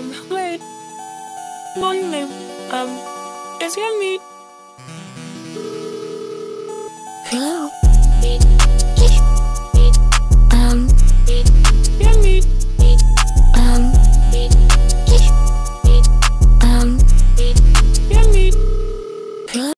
um, late. My name, um, is Yummy. Hello.